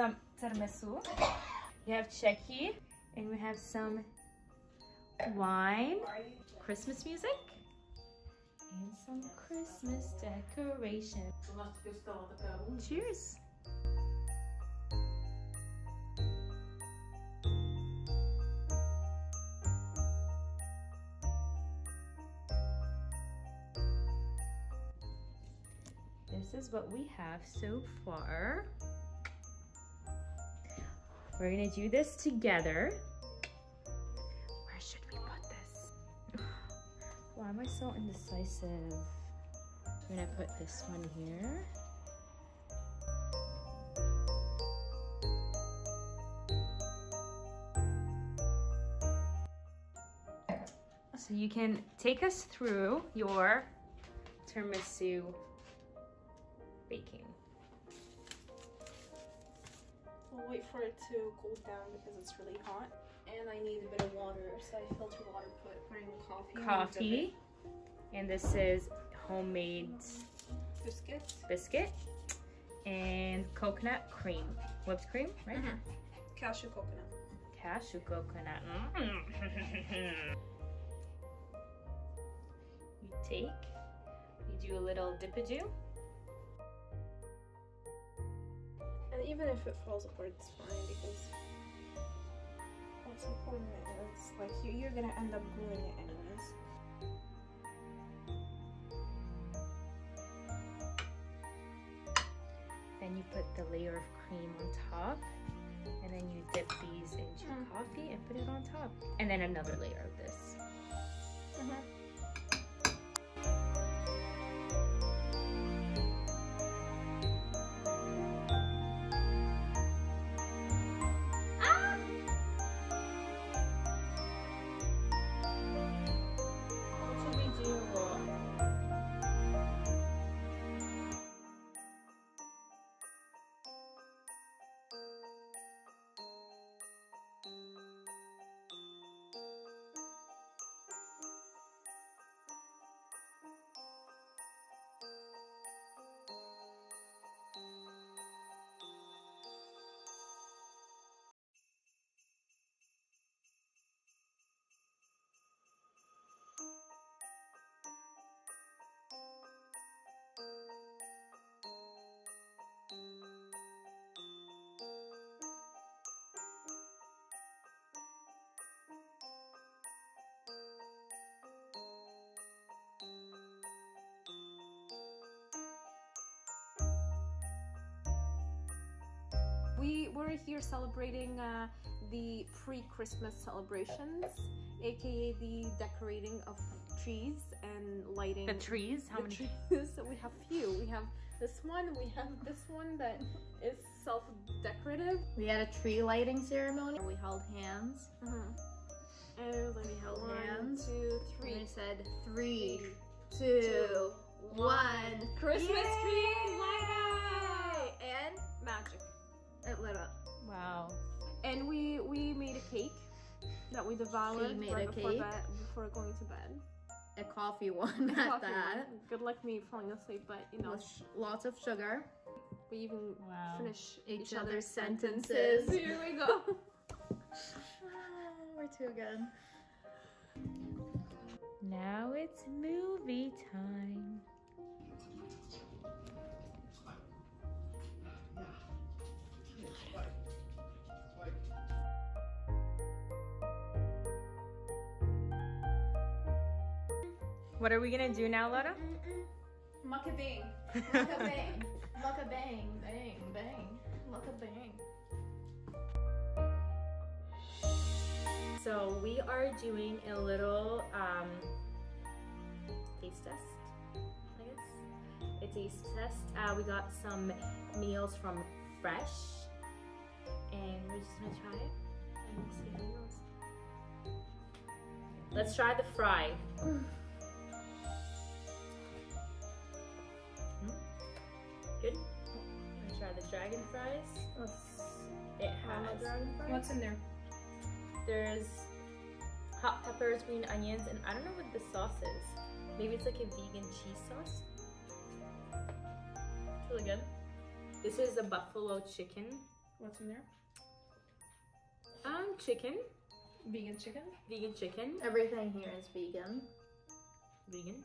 some tiramisu. We have cheki, and we have some wine, Christmas music, and some Christmas decoration. Cheers. This is what we have so far. We're gonna do this together. Where should we put this? Why am I so indecisive? I'm gonna put this one here. So you can take us through your tiramisu wait for it to cool down because it's really hot. And I need a bit of water, so I filter water, put, put in coffee. and Coffee. And this is homemade dip it. Biscuits. biscuit and coconut cream. Whipped cream, right? Cashew coconut. Cashew coconut. Mm. you take, you do a little dip-a-do. And even if it falls apart, it's fine because what's the point? It's like you, you're gonna end up gluing it anyways. Then you put the layer of cream on top. And then you dip these into Mm. coffee and put it on top. And then another layer of this. What were here celebrating uh, the pre-Christmas celebrations, aka the decorating of trees and lighting. The trees? How the many? trees. we have few. We have this one. We have this one that is self-decorative. We had a tree lighting ceremony. We held hands. And it was like We held one, hands. two, And three. we said three, two, one. Christmas Yay! tree light up! And Magic. It lit up. Wow. And we we made a cake that we devoured She made right a before cake? bed before going to bed. A coffee one at Coffee that. one. Good luck me falling asleep, but you know sh- lots of sugar. we even Wow. finish Each each, other's other's sentences. sentences. Here we go. Ah, we're too good. Now it's movie time. What are we gonna do now, Lotta? Muckabing. Mucka bang. Mucka bang. Bang. Bang. Mucka bang. So we are doing a little um, taste test, I guess. A taste test. Uh, we got some meals from Fresh, and we're just gonna try it and see how it goes. Let's try the fry. It has. What's in there? There's hot peppers, green onions, and I don't know what the sauce is. Maybe it's like a vegan cheese sauce. It's really good. This is a buffalo chicken What's in there? Um, chicken, Vegan chicken. vegan chicken, Everything here is vegan. vegan.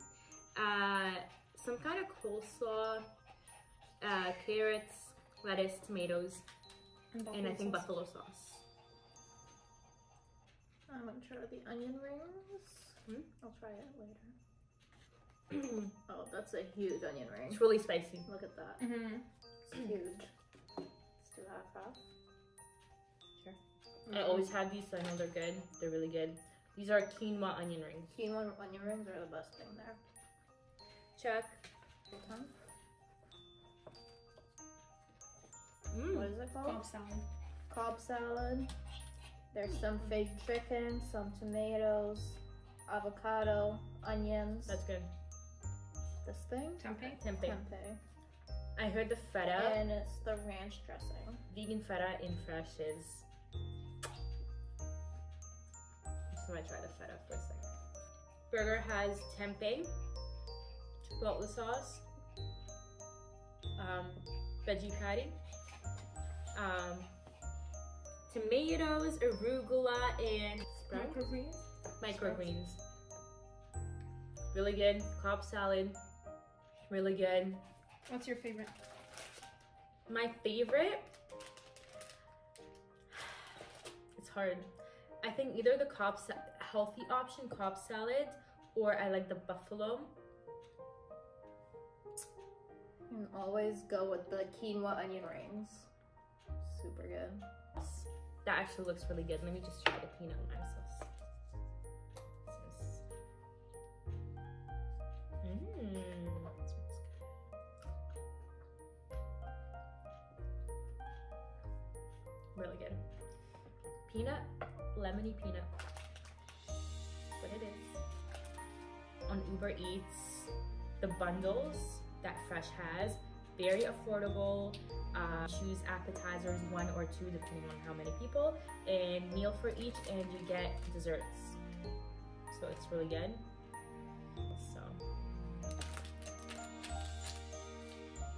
Uh, some kind of coleslaw, uh, carrots, lettuce, tomatoes, and I think sauce. buffalo sauce. I want to try the onion rings. Hmm? I'll try it later. Oh, that's a huge onion ring. it's really spicy. Look at that. Mm-hmm. It's huge. Let's do half half. I always have these, so I know they're good. They're really good. These are quinoa onion rings. Quinoa onion rings are the best thing there. Check. Mm. What is it called? Cobb salad. Cobb salad. There's some fake chicken, some tomatoes, avocado, onions. That's good. this thing? Tempeh. Tempeh. Tempeh. I heard the feta, And it's the ranch dressing. vegan feta in fresh is. Just gonna try the feta for a second. Burger has tempeh, chipotle sauce, um, veggie patty, um, tomatoes, arugula, and sprouts. Microgreens. microgreens. Really good. Cobb salad. Really good. What's your favorite? My favorite. It's hard. I think either the Cobb healthy option Cobb salad or I like the buffalo. You can always go with the quinoa onion rings. Super good. That actually looks really good. Let me just try the peanut lime sauce. Mmm. Really good. Peanut, lemony peanut. What it is. On Uber Eats, the bundles that Fresh has, very affordable. Uh, choose appetizers, one or two, depending on how many people, and meal for each, and you get desserts. So it's really good. So.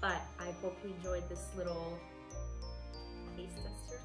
But I hope you enjoyed this little taste tester.